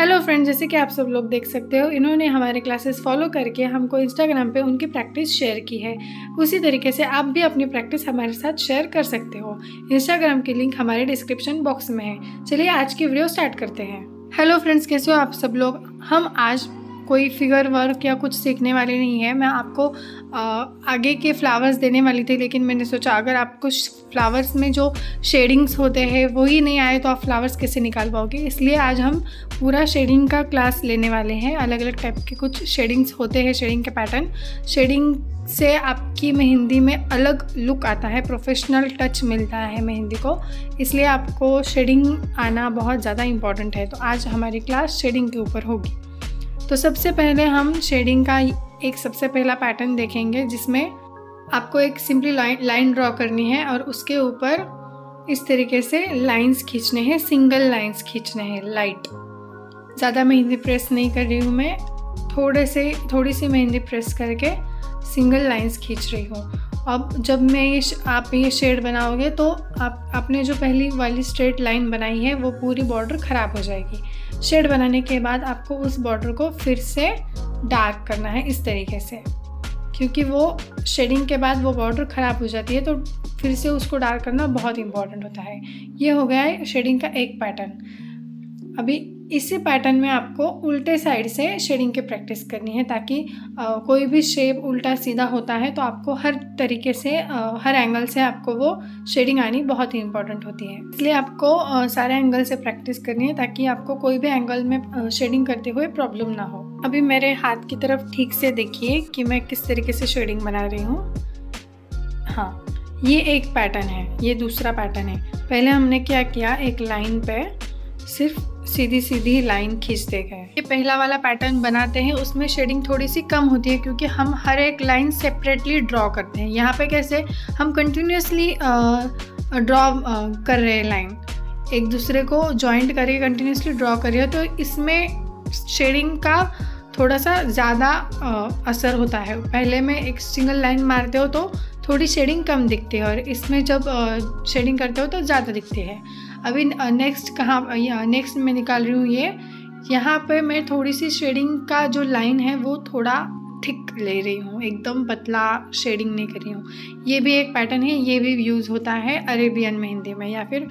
Hello friend जैसे कि आप सब लोग देख सकते हो, इन्होंने हमारे क्लासेस फॉलो करके हमको इंस्टाग्राम पे उनकी प्रैक्टिस शेयर की है। उसी तरीके से आप भी अपनी प्रैक्टिस हमारे साथ शेयर कर सकते हो। इंस्टाग्राम की लिंक हमारे डिस्क्रिप्शन बॉक्स में है। चलिए आज की वीडियो स्टार्ट करते हैं। हेलो फ्रेंड्स कैसे हो आप सब लोग? हम आज कोई फिगर वर्क या कुछ सीखने वाली नहीं है। मैं आपको आगे के फ्लावर्स देने वाली थी, लेकिन मैंने सोचा अगर आप कुछ फ्लावर्स में जो शेडिंग्स होते हैं, वो ही नहीं आए तो आप फ्लावर्स कैसे निकाल पाओगे? इसलिए आज हम पूरा शेडिंग का क्लास लेने वाले हैं। अलग अलग टाइप के कुछ शेडिंग्स होते हैं शेडिंग के पैटर्न शेडिंग से आपकी मेहंदी में अलग लुक आता है प्रोफेशनल टच मिलता है मेहंदी को। इसलिए आपको शेडिंग आना बहुत ज़्यादा इंपॉर्टेंट है। तो आज हमारी क्लास शेडिंग के ऊपर होगी। तो सबसे पहले हम शेडिंग का एक सबसे पहला पैटर्न देखेंगे, जिसमें आपको एक सिंपली लाइन लाइन ड्रॉ करनी है और उसके ऊपर इस तरीके से लाइंस खींचने हैं सिंगल लाइंस खींचने हैं लाइट ज़्यादा मेहंदी प्रेस नहीं कर रही हूँ मैं, थोड़े से, थोड़ी सी मेहंदी प्रेस करके सिंगल लाइंस खींच रही हूँ। अब जब मैं ये आप ये शेड बनाओगे तो आप, आपने जो पहली वाली स्ट्रेट लाइन बनाई है, वो पूरी बॉर्डर ख़राब हो जाएगी। शेड बनाने के बाद आपको उस बॉर्डर को फिर से डार्क करना है इस तरीके से। क्योंकि वो शेडिंग के बाद वो बॉर्डर ख़राब हो जाती है तो फिर से उसको डार्क करना बहुत इंपॉर्टेंट होता है। ये हो गया है शेडिंग का एक पैटर्न। अभी इसी पैटर्न में आपको उल्टे साइड से शेडिंग की प्रैक्टिस करनी है ताकि आ, कोई भी शेप उल्टा सीधा होता है तो आपको हर तरीके से आ, हर एंगल से आपको वो शेडिंग आनी बहुत ही इंपॉर्टेंट होती है। इसलिए आपको आ, सारे एंगल से प्रैक्टिस करनी है ताकि आपको कोई भी एंगल में शेडिंग करते हुए प्रॉब्लम ना हो। अभी मेरे हाथ की तरफ़ ठीक से देखिए कि मैं किस तरीके से शेडिंग बना रही हूँ। हाँ ये एक पैटर्न है ये दूसरा पैटर्न है। पहले हमने क्या किया एक लाइन पे सिर्फ़ सीधी सीधी लाइन खींचते गए। ये पहला वाला पैटर्न बनाते हैं, उसमें शेडिंग थोड़ी सी कम होती है क्योंकि हम हर एक लाइन सेपरेटली ड्रॉ करते हैं। यहाँ पे कैसे, हम कंटिन्यूसली ड्रॉ कर रहे हैं लाइन एक दूसरे को जॉइंट करके कंटिन्यूसली ड्रॉ कर तो इसमें शेडिंग का थोड़ा सा ज़्यादा असर होता है। पहले में एक सिंगल लाइन मारते हो तो थोड़ी शेडिंग कम दिखती है और इसमें जब शेडिंग करते हो तो ज़्यादा दिखती है। अभी नेक्स्ट कहाँ नेक्स्ट मैं निकाल रही हूँ ये। यहाँ पे मैं थोड़ी सी शेडिंग का जो लाइन है, वो थोड़ा थिक ले रही हूँ। एकदम पतला शेडिंग नहीं कर रही हूँ। ये भी एक पैटर्न है, ये भी यूज़ होता है अरेबियन मेहंदी में, या फिर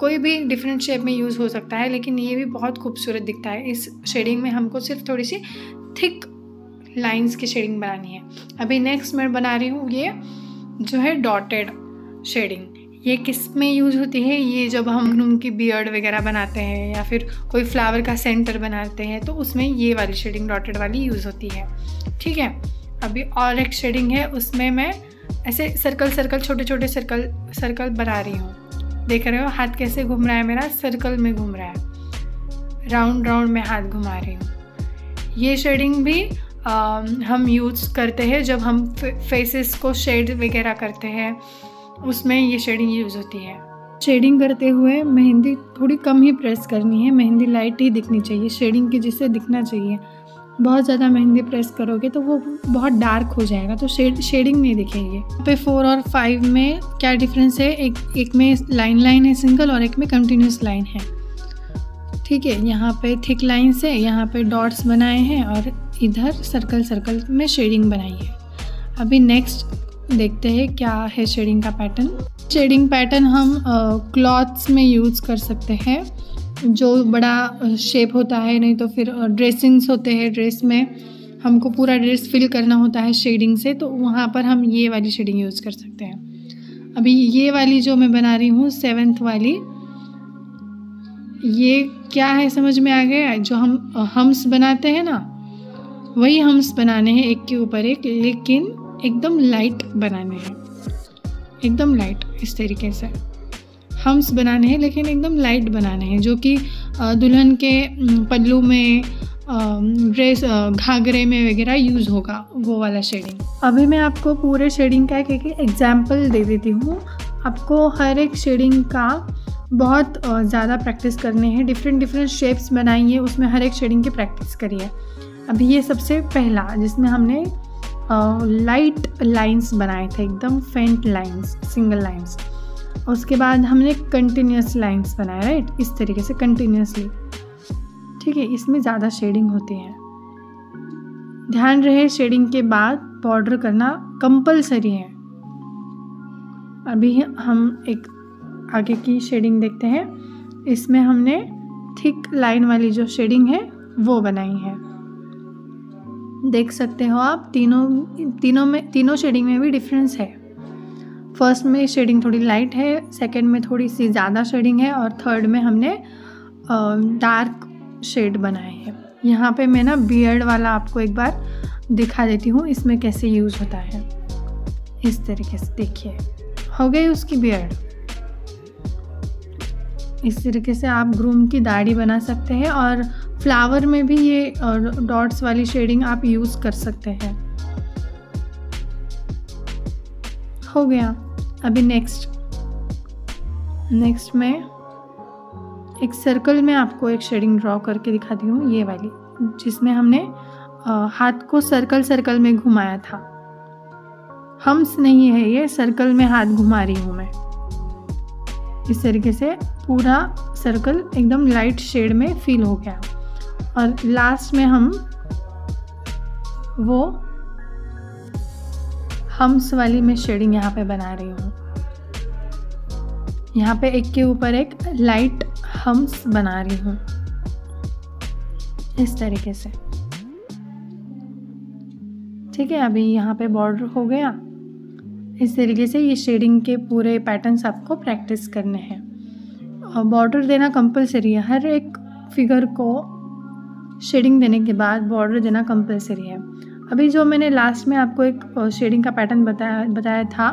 कोई भी डिफरेंट शेप में यूज़ हो सकता है, लेकिन ये भी बहुत खूबसूरत दिखता है। इस शेडिंग में हमको सिर्फ़ थोड़ी सी थिक लाइंस की शेडिंग बनानी है। अभी नेक्स्ट मैं बना रही हूँ ये, जो है डॉटेड शेडिंग ये किसमें यूज़ होती है? ये जब हम ग्नूम की बियर्ड वगैरह बनाते हैं या फिर कोई फ्लावर का सेंटर बनाते हैं तो उसमें ये वाली शेडिंग डॉटेड वाली यूज़ होती है। ठीक है? अभी और एक शेडिंग है उसमें मैं ऐसे सर्कल सर्कल छोटे छोटे सर्कल सर्कल बना रही हूँ। देख रहे हो? हाथ कैसे घूम रहा है मेरा? सर्कल में घूम रहा है। राउंड राउंड में हाथ घुमा रही हूँ। ये शेडिंग भी आ, हम यूज़ करते हैं जब हम फेसेस को शेड वगैरह करते हैं। उसमें ये शेडिंग यूज़ होती है। शेडिंग करते हुए मेहंदी थोड़ी कम ही प्रेस करनी है। मेहंदी लाइट ही दिखनी चाहिए। शेडिंग की जिससे दिखना चाहिए। बहुत ज़्यादा मेहंदी प्रेस करोगे तो वो बहुत डार्क हो जाएगा। तो शेड शेडिंग नहीं दिखेगी। पे फोर और फाइव में क्या डिफरेंस है? एक एक में लाइन लाइन है सिंगल और एक में कंटिन्यूस लाइन है। ठीक है, यहाँ पे थिक लाइन से यहाँ पे डॉट्स बनाए हैं और इधर सर्कल सर्कल में शेडिंग बनाई है। अभी नेक्स्ट देखते हैं क्या है शेडिंग का पैटर्न शेडिंग पैटर्न हम क्लॉथ्स में यूज़ कर सकते हैं। जो बड़ा शेप होता है, नहीं तो फिर ड्रेसिंग्स होते हैं ड्रेस में। हमको पूरा ड्रेस फिल करना होता है शेडिंग से तो वहाँ पर हम ये वाली शेडिंग यूज़ कर सकते हैं। अभी ये वाली जो मैं बना रही हूँ सेवेंथ वाली, ये क्या है समझ में आ गया? जो हम हम्स बनाते हैं ना, वही हम्स बनाने हैं एक के ऊपर एक, लेकिन एकदम लाइट बनाने हैं। एकदम लाइट इस तरीके से। हम्स बनाने हैं, लेकिन एकदम लाइट बनाने हैं, जो कि दुल्हन के पल्लू में ड्रेस घाघरे में वगैरह यूज़ होगा, वो वाला शेडिंग अभी मैं आपको पूरे शेडिंग का एक एक एग्ज़ाम्पल दे देती हूँ। आपको हर एक शेडिंग का बहुत ज़्यादा प्रैक्टिस करनी है। डिफरेंट डिफरेंट शेप्स बनाइए उसमें हर एक शेडिंग की प्रैक्टिस करिए अभी ये सबसे पहला, जिसमें हमने लाइट लाइंस बनाए थे, एकदम फेंट लाइंस सिंगल लाइंस उसके बाद हमने कंटिन्यूस लाइंस बनाए राइट इस तरीके से कंटिन्यूसली ठीक है, इसमें ज़्यादा शेडिंग होती है। ध्यान रहे शेडिंग के बाद बॉर्डर करना कंपलसरी है। अभी हम एक आगे की शेडिंग देखते हैं। इसमें हमने थिक लाइन वाली जो शेडिंग है, वो बनाई है। देख सकते हो आप, तीनों तीनों में, तीनों शेडिंग में भी डिफरेंस है। फ़र्स्ट में शेडिंग थोड़ी लाइट है सेकंड में थोड़ी सी ज़्यादा शेडिंग है और थर्ड में हमने डार्क शेड बनाए हैं। यहाँ पे मैं ना बियर्ड वाला आपको एक बार दिखा देती हूँ, इसमें कैसे यूज़ होता है। इस तरीके से देखिए, हो गई उसकी बियर्ड इस तरीके से आप ग्रूम की दाढ़ी बना सकते हैं और फ्लावर में भी ये डॉट्स वाली शेडिंग आप यूज़ कर सकते हैं। हो गया। अभी नेक्स्ट। नेक्स्ट में एक सर्कल में आपको एक शेडिंग ड्रॉ करके दिखाती हूँ, ये वाली, जिसमें हमने हाथ को सर्कल सर्कल में घुमाया था। हम्स नहीं है ये, सर्कल में हाथ घुमा रही हूँ मैं। इस तरीके से पूरा सर्कल एकदम लाइट शेड में फील हो गया। और लास्ट में हम वो हम्स वाली मैं शेडिंग यहाँ पे बना रही हूँ। यहाँ पे एक के ऊपर एक लाइट हम्स बना रही हूँ। इस तरीके से। ठीक है, अभी यहाँ पे बॉर्डर हो गया। इस तरीके से ये शेडिंग के पूरे पैटर्न्स आपको प्रैक्टिस करने हैं। और बॉर्डर देना कंपलसरी है। हर एक फिगर को शेडिंग देने के बाद बॉर्डर देना कंपलसरी है। अभी जो मैंने लास्ट में आपको एक शेडिंग का पैटर्न बताया बताया था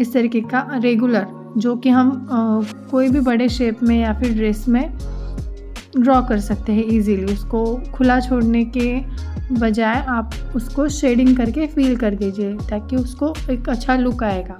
इस तरीके का रेगुलर जो कि हम आ, कोई भी बड़े शेप में या फिर ड्रेस में ड्रॉ कर सकते हैं इजीली उसको खुला छोड़ने के बजाय आप उसको शेडिंग करके फील कर दीजिए ताकि उसको एक अच्छा लुक आएगा।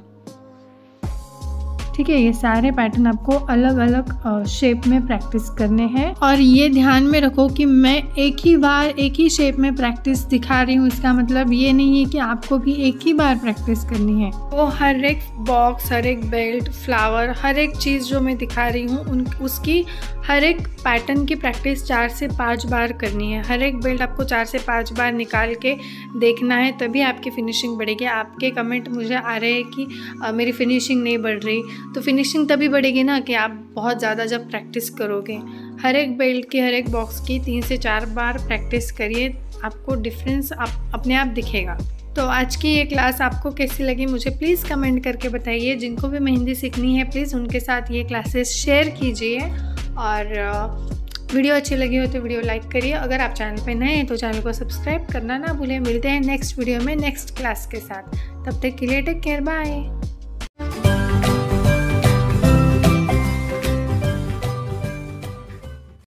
ठीक है ये सारे पैटर्न आपको अलग अलग शेप में प्रैक्टिस करने हैं। और ये ध्यान में रखो कि मैं एक ही बार एक ही शेप में प्रैक्टिस दिखा रही हूँ इसका मतलब ये नहीं है कि आपको भी एक ही बार प्रैक्टिस करनी है। वो हर एक बॉक्स हर एक बेल्ट फ्लावर हर एक चीज़ जो मैं दिखा रही हूँ उन उसकी हर एक पैटर्न की प्रैक्टिस चार से पाँच बार करनी है। हर एक बेल्ट आपको चार से पाँच बार निकाल के देखना है तभी आपकी फिनिशिंग बढ़ेगी। आपके कमेंट मुझे आ रहे हैं कि आ, मेरी फिनिशिंग नहीं बढ़ रही। तो फिनिशिंग तभी बढ़ेगी ना कि आप बहुत ज़्यादा जब प्रैक्टिस करोगे। हर एक बेल्ट की, हर एक बॉक्स की तीन से चार बार प्रैक्टिस करिए, आपको डिफरेंस आप अपने आप दिखेगा। तो आज की ये क्लास आपको कैसी लगी मुझे प्लीज़ कमेंट करके बताइए। जिनको भी मेहंदी सीखनी है प्लीज़ उनके साथ ये क्लासेस शेयर कीजिए। और वीडियो अच्छी लगी हो तो वीडियो लाइक करिए। अगर आप चैनल पे नए हैं तो चैनल को सब्सक्राइब करना ना भूलें। मिलते हैं नेक्स्ट वीडियो में नेक्स्ट क्लास के साथ। तब तक के लिए टेक केयर बाय